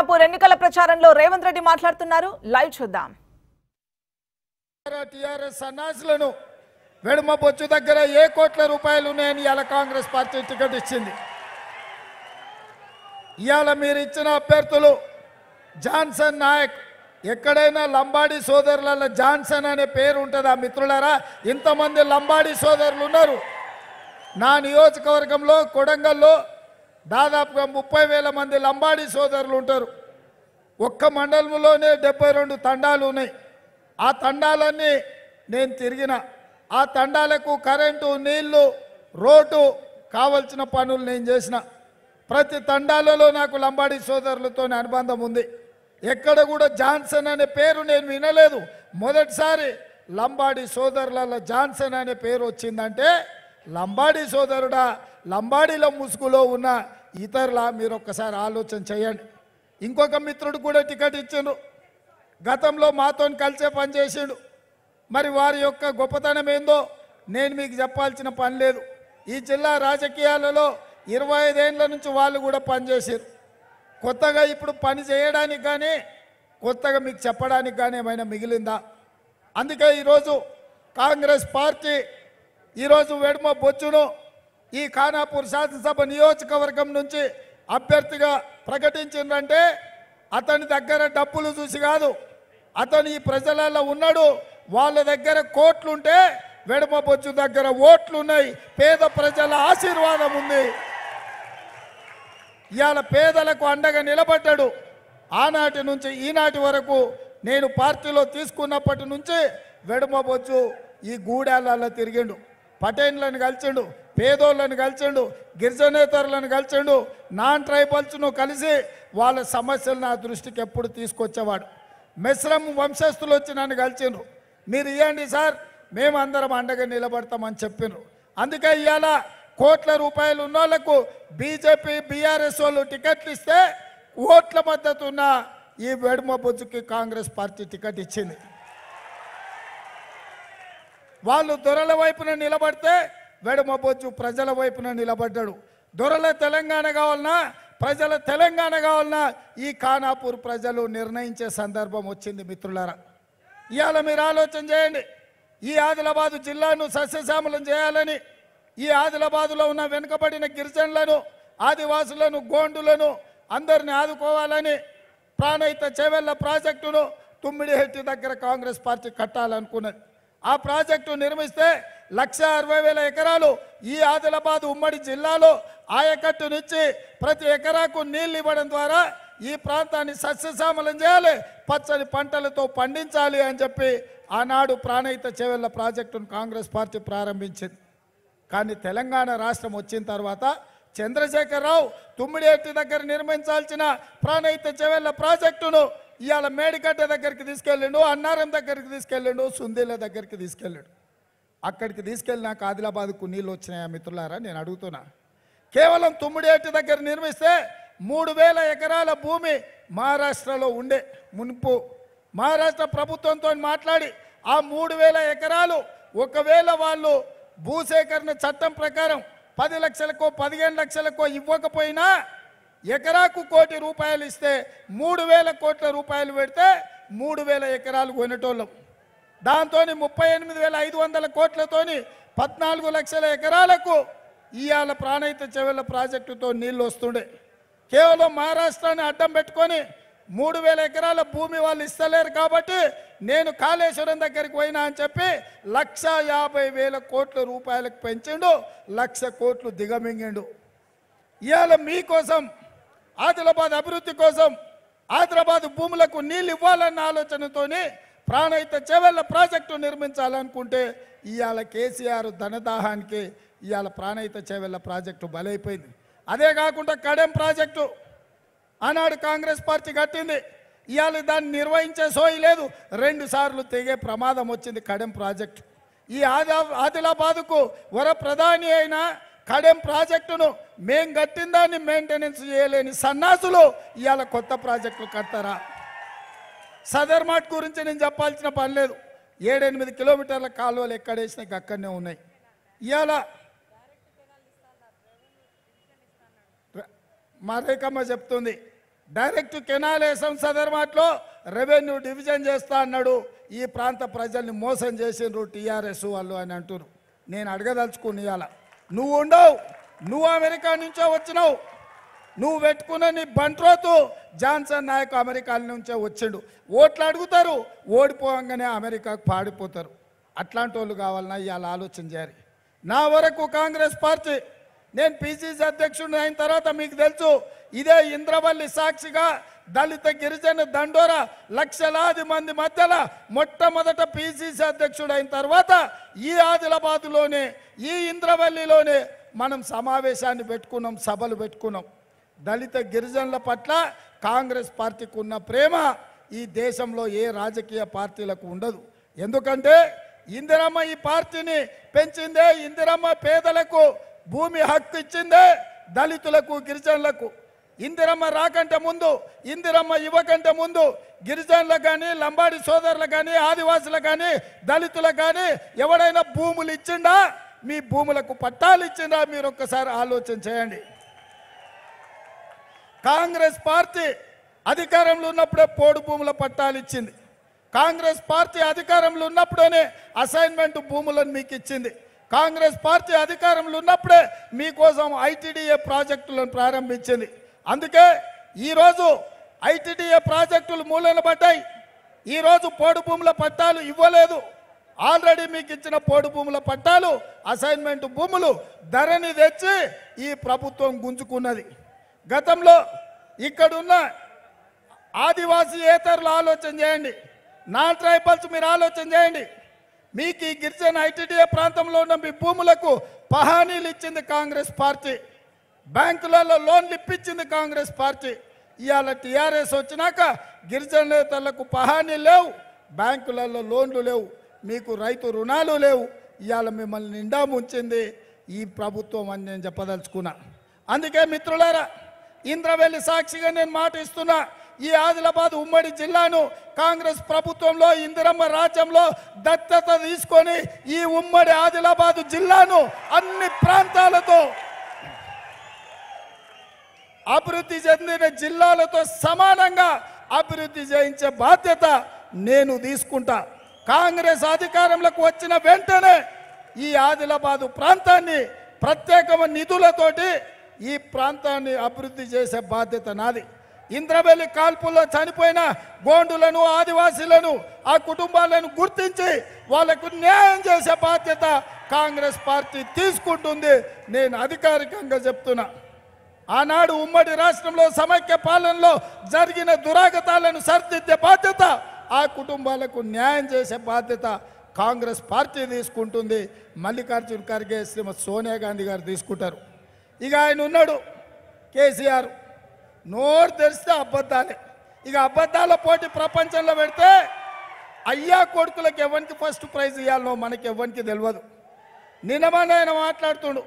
ఖానాపూర్ ఎన్నికల ప్రచారంలో రేవంత్ రెడ్డి మాట్లాడుతున్నారు. లైవ్ చూద్దాం. టిఆర్ఎస్ సన్నాసులను వెడుమ బొచ్చు దగ్గర ఏ కోట్ల రూపాయలు ఉన్నాయని ఇవాళ కాంగ్రెస్ పార్టీ టికెట్ ఇచ్చింది. ఇవాళ మీరు ఇచ్చిన అభ్యర్థులు జాన్సన్ నాయక్ ఎక్కడైనా లంబాడి సోదరుల జాన్సన్ అనే పేరు ఉంటుందా మిత్రులారా? ఇంతమంది లంబాడి సోదరులు ఉన్నారు. నా నియోజకవర్గంలో కొడంగల్లో దాదాపుగా ముప్పై వేల మంది లంబాడి సోదరులు ఉంటారు. ఒక్క మండలంలోనే డెబ్బై రెండు తండాలు ఉన్నాయి. ఆ తండాలన్నీ నేను తిరిగిన. ఆ తండాలకు కరెంటు నీళ్ళు రోడ్డు కావలసిన పనులు నేను చేసిన. ప్రతి తండాలలో నాకు లంబాడి సోదరులతో అనుబంధం ఉంది. ఎక్కడ కూడా జాన్సన్ అనే పేరు నేను వినలేదు. మొదటిసారి లంబాడి సోదరుల జాన్సన్ అనే పేరు వచ్చిందంటే లంబాడి సోదరుడా లంబాడీల ముసుగులో ఉన్న ఇతరుల మీరు ఒక్కసారి ఆలోచన చేయండి. ఇంకొక మిత్రుడు కూడా టికెట్ ఇచ్చిండు. గతంలో మాతో కలిసే పనిచేసిండు మరి వారి యొక్క గొప్పతనం ఏందో నేను మీకు చెప్పాల్సిన పని లేదు. ఈ జిల్లా రాజకీయాలలో ఇరవై ఐదేళ్ళ నుంచి వాళ్ళు కూడా పనిచేసారు కొత్తగా ఇప్పుడు పని చేయడానికి కానీ కొత్తగా మీకు చెప్పడానికి కానీ ఏమైనా మిగిలిందా? అందుకే ఈరోజు కాంగ్రెస్ పార్టీ ఈరోజు వెడుమ బొచ్చును ఈ ఖానాపూర్ శాసనసభ నియోజకవర్గం నుంచి అభ్యర్థిగా ప్రకటించిందంటే అతని దగ్గర డబ్బులు చూసి కాదు. అతను ఈ ప్రజలలో ఉన్నాడు. వాళ్ళ దగ్గర కోట్లుంటే వెడమ బొచ్చు దగ్గర ఓట్లు ఉన్నాయి పేద ప్రజల ఆశీర్వాదం ఉంది. ఇవాళ పేదలకు అండగా నిలబడ్డాడు. ఆనాటి నుంచి ఈనాటి వరకు నేను పార్టీలో తీసుకున్నప్పటి నుంచి వెడమబొచ్చు ఈ గూడాలలో తిరిగిండు. పటేన్లను కలిసిండు. పేదోళ్ళని కలిసిండు గిరిజనేతరులను కలిసిండు నాన్ ట్రైబల్స్ను కలిసి వాళ్ళ సమస్యలు నా దృష్టికి ఎప్పుడు తీసుకొచ్చేవాడు. మిశ్రమ వంశస్థులు వచ్చి నన్ను కలిసిండ్రు. మీరు ఇవ్వండి సార్ మేము అందరం అండగా నిలబడతామని చెప్పిండ్రు అందుకే ఇవాళ కోట్ల రూపాయలు ఉన్న వాళ్ళకు బీజేపీ బీఆర్ఎస్ వాళ్ళు టికెట్లు ఇస్తే ఓట్ల మద్దతు ఉన్న ఈ వెడుమ బొజ్జుకి కాంగ్రెస్ పార్టీ టికెట్ ఇచ్చింది. వాళ్ళు దొరల వైపున నిలబడితే వెడమబొచ్చు ప్రజల వైపున నిలబడ్డాడు. దొరల తెలంగాణ కావాలన్నా ప్రజల తెలంగాణ కావాలన్నా ఈ ఖానాపూర్ ప్రజలు నిర్ణయించే సందర్భం వచ్చింది మిత్రులారా. ఇవాళ మీరు ఆలోచన చేయండి. ఈ ఆదిలాబాదు జిల్లాను సస్యశ్యామలం చేయాలని ఈ ఆదిలాబాదులో ఉన్న వెనుకబడిన గిరిజనులను ఆదివాసులను గోండులను అందరిని ఆదుకోవాలని ప్రాణహిత చేవెళ్ళ ప్రాజెక్టును తుమ్మిడిహెట్టి దగ్గర కాంగ్రెస్ పార్టీ కట్టాలనుకున్నది. ఆ ప్రాజెక్టు నిర్మిస్తే లక్ష అరవై వేల ఎకరాలు ఈ ఆదిలాబాద్ ఉమ్మడి జిల్లాలో ఆయకట్టు నుంచి ప్రతి ఎకరాకు నీళ్ళు ఇవ్వడం ద్వారా ఈ ప్రాంతాన్ని సస్యశ్యామలం చేయాలి పచ్చని పంటలతో పండించాలి అని చెప్పి ఆనాడు ప్రాణహిత చేవెళ్ళ ప్రాజెక్టును కాంగ్రెస్ పార్టీ ప్రారంభించింది. కానీ తెలంగాణ రాష్ట్రం వచ్చిన తర్వాత చంద్రశేఖరరావు తుమ్మిడేటి దగ్గర నిర్మించాల్సిన ప్రాణహిత చెవెళ్ళ ప్రాజెక్టును ఇవాళ మేడిగడ్డ దగ్గరికి తీసుకెళ్ళిండు అన్నారం దగ్గరికి తీసుకెళ్ళిండు సుందీల దగ్గరికి తీసుకెళ్ళాడు. అక్కడికి తీసుకెళ్ళినాక ఆదిలాబాద్కు నీళ్ళు వచ్చినాయా మిత్రులారా? నేను అడుగుతున్నా. కేవలం తుమ్మిడేటి దగ్గర నిర్మిస్తే మూడు వేల ఎకరాల భూమి మహారాష్ట్రలో ఉండే మునుపు. మహారాష్ట్ర ప్రభుత్వంతో మాట్లాడి ఆ మూడు వేల ఎకరాలు ఒకవేళ వాళ్ళు భూసేకరణ చట్టం ప్రకారం పది లక్షలకో పదిహేను లక్షలకో ఇవ్వకపోయినా ఎకరాకు కోటి రూపాయలు ఇస్తే మూడు వేల కోట్ల రూపాయలు పెడితే మూడు వేల ఎకరాలు కొనేటోళ్ళం. దాంతో ముప్పై ఎనిమిది వేల ఐదు వందల కోట్లతోని పద్నాలుగు లక్షల ఎకరాలకు ఇవాళ ప్రాణహిత చెవుల ప్రాజెక్టుతో నీళ్ళు వస్తుండే. కేవలం మహారాష్ట్రాన్ని అడ్డం పెట్టుకొని మూడు వేల ఎకరాల భూమి వాళ్ళు ఇస్తలేరు కాబట్టి నేను కాళేశ్వరం దగ్గరికి పోయినా అని చెప్పి లక్ష యాభై వేల కోట్ల రూపాయలకు పెంచిండు లక్ష కోట్లు దిగమింగిండు. ఇవాళ మీకోసం ఆదిలాబాద్ అభివృద్ధి కోసం ఆదిలాబాద్ భూములకు నీళ్ళు ఇవ్వాలన్న ఆలోచనతోనే ప్రాణహిత చెవెళ్ళ ప్రాజెక్టు నిర్మించాలనుకుంటే ఇవాళ కేసీఆర్ ధనదాహానికి ఇవాళ ప్రాణహిత చెవెళ్ళ ప్రాజెక్టు బలైపోయింది. అదే కాకుండా కడెం ప్రాజెక్టు ఆనాడు కాంగ్రెస్ పార్టీ కట్టింది. ఇవాళ దాన్ని నిర్వహించే సోయి లేదు. రెండు సార్లు తెగే ప్రమాదం వచ్చింది కడెం ప్రాజెక్టు. ఈ ఆదా ఆదిలాబాదుకు వర ప్రధాని అయిన కడెం ప్రాజెక్టును మేం కట్టిన దాన్ని మెయింటెనెన్స్ చేయలేని సన్నాసులు ఇవాళ కొత్త ప్రాజెక్టులు కడతారా? సదర్ మార్ట్ గురించి నేను చెప్పాల్సిన పని లేదు. ఏడెనిమిది కిలోమీటర్ల కాలువలు ఎక్కడేసినా అక్కడనే ఉన్నాయి. ఇవాళ మా రేఖమ్మ చెప్తుంది డైరెక్ట్ కెనాల్ వేసాం సదర్మాట్లో రెవెన్యూ డివిజన్ చేస్తా అన్నాడు. ఈ ప్రాంత ప్రజల్ని మోసం చేసిండ్రు టీఆర్ఎస్ వాళ్ళు అని అంటున్నారు నేను అడగదలుచుకుని ఇవాళ నువ్వు ఉండవు నువ్వు అమెరికా నుంచో వచ్చినావు నువ్వు పెట్టుకున్న నీ బంట్రోతు జాన్సన్ నాయకు అమెరికా నుంచే వచ్చిండు. ఓట్లు అడుగుతారు ఓడిపోగానే అమెరికాకు పాడిపోతారు. అట్లాంటి వాళ్ళు కావాలన్నా ఇవాళ ఆలోచన చేయాలి నా వరకు కాంగ్రెస్ పార్టీ నేను పిసిసి అధ్యక్షుడిని అయిన తర్వాత మీకు తెలుసు ఇదే ఇంద్రవల్లి సాక్షిగా దళిత గిరిజన దండోర లక్షలాది మంది మధ్యలో మొట్టమొదట పిసిసి అధ్యక్షుడు అయిన తర్వాత ఈ ఆదిలాబాద్లోనే ఈ ఇంద్రవల్లిలోనే మనం సమావేశాన్ని పెట్టుకున్నాం సభలు పెట్టుకున్నాం. దళిత గిరిజనుల పట్ల కాంగ్రెస్ పార్టీకి ఉన్న ప్రేమ ఈ దేశంలో ఏ రాజకీయ పార్టీలకు ఉండదు. ఎందుకంటే ఇందిరమ్మ ఈ పార్టీని పెంచిందే ఇందిరమ్మ పేదలకు భూమి హక్కు ఇచ్చిందే దళితులకు గిరిజనులకు. ఇందిరమ్మ రాకంటే ముందు ఇందిరమ్మ ఇవ్వకంటే ముందు గిరిజనులకు కానీ లంబాడి సోదరులకు కానీ ఆదివాసులకు కానీ దళితులకు కానీ ఎవడైనా భూములు ఇచ్చిండా? మీ భూములకు పట్టాలు ఇచ్చిండా? మీరు ఒక్కసారి ఆలోచన చేయండి. కాంగ్రెస్ పార్టీ అధికారంలో ఉన్నప్పుడే పోడు భూముల పట్టాలు ఇచ్చింది. కాంగ్రెస్ పార్టీ అధికారంలో ఉన్నప్పుడే అసైన్మెంట్ భూములను మీకు ఇచ్చింది. కాంగ్రెస్ పార్టీ అధికారంలో ఉన్నప్పుడే మీకోసం ఐటీడీఏ ప్రాజెక్టులను ప్రారంభించింది. అందుకే ఈరోజు ఐటీడీఏ ప్రాజెక్టులు మూలన పడ్డాయి. ఈరోజు పోడు భూముల పట్టాలు ఇవ్వలేదు. ఆల్రెడీ మీకు ఇచ్చిన పోడు భూముల పట్టాలు అసైన్మెంట్ భూములు ధరని తెచ్చి ఈ ప్రభుత్వం గుంజుకున్నది. గతంలో ఇక్కడున్న ఆదివాసీ ఏతరులు ఆలోచన చేయండి. నాన్ ట్రైబల్స్ మీరు ఆలోచన చేయండి. మీకు ఈ గిరిజన ఐటీడీఏ ప్రాంతంలో ఉన్న మీ భూములకు పహానీలు ఇచ్చింది కాంగ్రెస్ పార్టీ. బ్యాంకులలో లోన్లు ఇప్పించింది కాంగ్రెస్ పార్టీ. ఇవాళ టీఆర్ఎస్ వచ్చినాక గిరిజనేతలకు పహానీ లేవు బ్యాంకులలో లోన్లు లేవు మీకు రైతు రుణాలు లేవు. ఇవాళ మిమ్మల్ని నిండా ముంచింది ఈ ప్రభుత్వం అని నేను చెప్పదలుచుకున్నా. అందుకే మిత్రులారా ఇంద్రవెల్లి సాక్షిగా నేను మాట ఇస్తున్నా ఈ ఆదిలాబాద్ ఉమ్మడి జిల్లాను కాంగ్రెస్ ప్రభుత్వంలో ఇందిరమ్మ రాజ్యంలో దత్తత తీసుకొని ఈ ఉమ్మడి ఆదిలాబాద్ జిల్లాను అన్ని ప్రాంతాలతో అభివృద్ధి చెందిన జిల్లాలతో సమానంగా అభివృద్ధి చేయించే బాధ్యత నేను తీసుకుంటా. కాంగ్రెస్ అధికారంలోకి వచ్చిన వెంటనే ఈ ఆదిలాబాదు ప్రాంతాన్ని ప్రత్యేకమైన నిధులతోటి ఈ ప్రాంతాన్ని అభివృద్ధి చేసే బాధ్యత నాది. ఇంద్రవెల్లి కాల్పుల్లో చనిపోయిన గోండులను ఆదివాసీలను ఆ కుటుంబాలను గుర్తించి వాళ్ళకు న్యాయం చేసే బాధ్యత కాంగ్రెస్ పార్టీ తీసుకుంటుంది. నేను అధికారికంగా చెప్తున్నా. ఆనాడు ఉమ్మడి రాష్ట్రంలో సమైక్య పాలనలో జరిగిన దురాగతాలను సరిదిద్దే బాధ్యత ఆ కుటుంబాలకు న్యాయం చేసే బాధ్యత కాంగ్రెస్ పార్టీ తీసుకుంటుంది. మల్లికార్జున్ ఖర్గే శ్రీమతి సోనియా గాంధీ గారు తీసుకుంటారు. ఇక ఆయన ఉన్నాడు కేసీఆర్. నోరు తెరిస్తే అబద్ధాలే. ఇక అబద్ధాల పోటీ ప్రపంచంలో పెడితే అయ్యా కొడుకులకు ఎవరికి ఫస్ట్ ప్రైజ్ ఇవ్వాలో మనకి ఎవరికి తెలియదు నిన్నమని ఆయన మాట్లాడుతుండు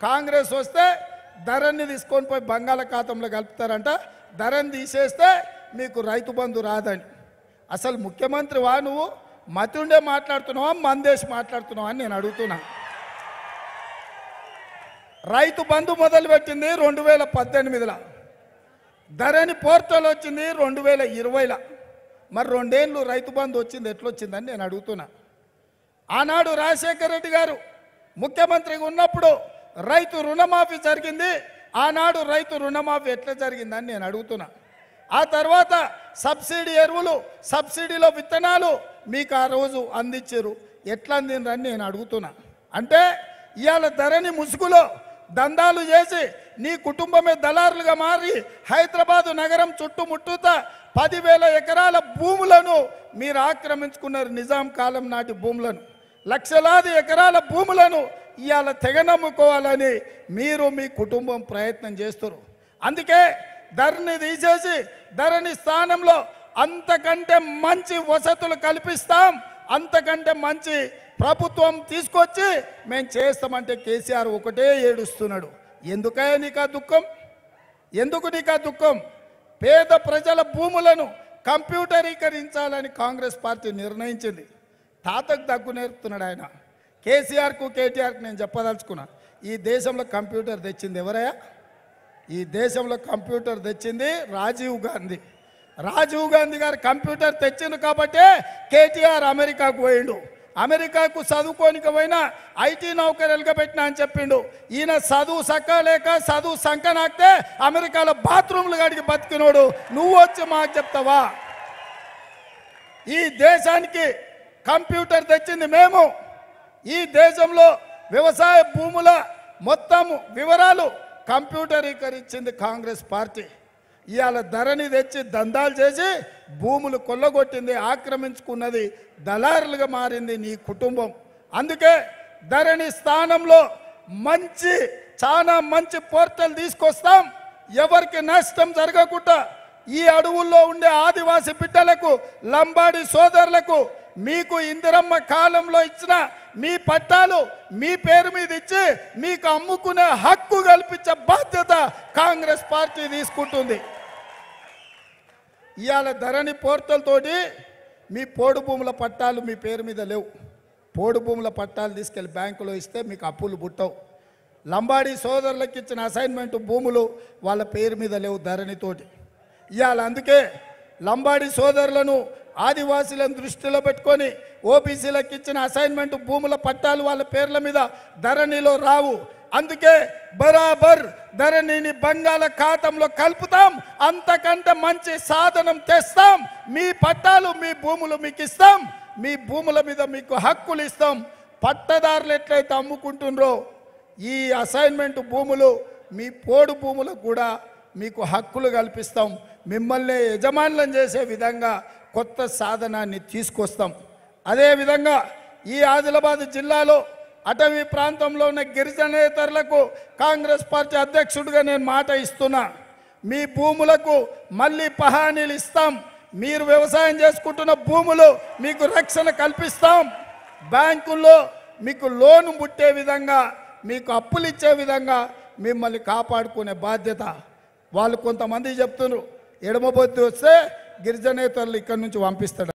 కాంగ్రెస్ వస్తే ధరని తీసుకొని పోయి బంగాళాఖాతంలో కలుపుతారంట ధరని తీసేస్తే మీకు రైతు బంధు రాదని. అసలు ముఖ్యమంత్రి వా నువ్వు? మతుండే మాట్లాడుతున్నావా? మందేసి మాట్లాడుతున్నావా అని నేను అడుగుతున్నా. రైతు బంధు మొదలుపెట్టింది రెండు వేల పద్దెనిమిదిలో. ధరణి పోర్టల్ వచ్చింది రెండు వేల ఇరవైలో. మరి రెండేళ్ళు రైతు బంధు వచ్చింది ఎట్లొచ్చిందని నేను అడుగుతున్నా. ఆనాడు రాజశేఖర రెడ్డి గారు ముఖ్యమంత్రిగా ఉన్నప్పుడు రైతు రుణమాఫీ జరిగింది ఆనాడు రైతు రుణమాఫీ ఎట్లా జరిగిందని నేను అడుగుతున్నా. ఆ తర్వాత సబ్సిడీ ఎరువులు సబ్సిడీలో విత్తనాలు మీకు ఆ రోజు అందించారు. ఎట్లా అందిండ్రని నేను అడుగుతున్నా. అంటే ఇవాళ ధరని ముసుగులో దందాలు చేసి నీ కుటుంబమే దళారులుగా మారి హైదరాబాదు నగరం చుట్టుముట్టుతా పదివేల ఎకరాల భూములను మీరు ఆక్రమించుకున్నారు నిజాం కాలం నాటి భూములను. లక్షలాది ఎకరాల భూములను ఇవాళ తెగనమ్ముకోవాలని మీరు మీ కుటుంబం ప్రయత్నం చేస్తారు అందుకే ధరని తీసేసి ధరని స్థానంలో అంతకంటే మంచి వసతులు కల్పిస్తాం అంతకంటే మంచి ప్రభుత్వం తీసుకొచ్చి మేము చేస్తామంటే కేసీఆర్ ఒకటే ఏడుస్తున్నాడు. ఎందుకయ్యా నీకు ఆ దుఃఖం? ఎందుకు నీకు ఆ దుఃఖం? పేద ప్రజల భూములను కంప్యూటరీకరించాలని కాంగ్రెస్ పార్టీ నిర్ణయించింది. తాతకు దగ్గు నేర్పుతున్నాడు ఆయన. కేసీఆర్కు కేటీఆర్కు నేను చెప్పదలుచుకున్నా ఈ దేశంలో కంప్యూటర్ తెచ్చింది ఎవరయ్యా? ఈ దేశంలో కంప్యూటర్ తెచ్చింది రాజీవ్ గాంధీ. రాజీవ్ గాంధీ గారు కంప్యూటర్ తెచ్చిండు కాబట్టే కేటీఆర్ అమెరికాకు పోయిండు. అమెరికాకు చదువుకోనికి పోయినా ఐటీ నౌకరీలుగా పెట్టినా అని చెప్పిండు. ఈయన చదువు సక్క లేక చదువు సంక నాకితే అమెరికాలో బాత్రూమ్లు గడికి బతికినోడు. నువ్వు వచ్చి మాకు చెప్తావా? ఈ దేశానికి కంప్యూటర్ తెచ్చింది మేము. ఈ దేశంలో వ్యవసాయ భూముల మొత్తం వివరాలు కంప్యూటరీకరించింది కాంగ్రెస్ పార్టీ. ఇవాళ ధరని తెచ్చి దందాలు చేసి భూములు కొల్లగొట్టింది ఆక్రమించుకున్నది దళారులుగా మారింది నీ కుటుంబం. అందుకే ధరణి స్థానంలో మంచి చాలా మంచి పోర్టల్ తీసుకొస్తాం. ఎవరికి నష్టం జరగకుండా ఈ అడవుల్లో ఉండే ఆదివాసి బిడ్డలకు లంబాడి సోదరులకు మీకు ఇందిరమ్మ కాలంలో ఇచ్చిన మీ పట్టాలు మీ పేరు మీద ఇచ్చి మీకు అమ్ముకునే హక్కు కల్పించే బాధ్యత కాంగ్రెస్ పార్టీ తీసుకుంటుంది. ఇవాళ ధరణి పోర్తలతోటి మీ పోడు భూముల పట్టాలు మీ పేరు మీద లేవు. పోడు భూముల పట్టాలు తీసుకెళ్ళి బ్యాంకులో ఇస్తే మీకు అప్పులు పుట్టవు. లంబాడి సోదరులకు ఇచ్చిన అసైన్మెంట్ భూములు వాళ్ళ పేరు మీద లేవు ధరణితోటి. ఇవాళ అందుకే లంబాడి సోదరులను ఆదివాసీలను దృష్టిలో పెట్టుకొని ఓబీసీలకు ఇచ్చిన అసైన్మెంట్ భూముల పట్టాలు వాళ్ళ పేర్ల మీద ధరణిలో రావు. అందుకే బరాబర్ ధరణిని బంగాళాఖాతంలో కలుపుతాం. అంతకంటే మంచి సాధనం తెస్తాం. మీ పట్టాలు మీ భూములు మీకు ఇస్తాం. మీ భూముల మీద మీకు హక్కులు ఇస్తాం. పట్టదారులు ఎట్లయితే అమ్ముకుంటుండ్రో ఈ అసైన్మెంట్ భూములు మీ పోడు భూములకు కూడా మీకు హక్కులు కల్పిస్తాం. మిమ్మల్ని యజమానులను చేసే విధంగా కొత్త సాధనాన్ని తీసుకొస్తాం. అదేవిధంగా ఈ ఆదిలాబాద్ జిల్లాలో అటవీ ప్రాంతంలో ఉన్న గిరిజనేతరులకు కాంగ్రెస్ పార్టీ అధ్యక్షుడిగా నేను మాట ఇస్తున్నా. మీ భూములకు మళ్ళీ పహానీలు ఇస్తాం. మీరు వ్యవసాయం చేసుకుంటున్న భూములు మీకు రక్షణ కల్పిస్తాం. బ్యాంకుల్లో మీకు లోన్ ముట్టే విధంగా మీకు అప్పులు ఇచ్చే విధంగా మిమ్మల్ని కాపాడుకునే బాధ్యత వాళ్ళు కొంతమంది చెప్తున్నారు. ఎడమబొద్దు వస్తే గిరిజనేతరులు ఇక్కడి నుంచి పంపిస్తాడు.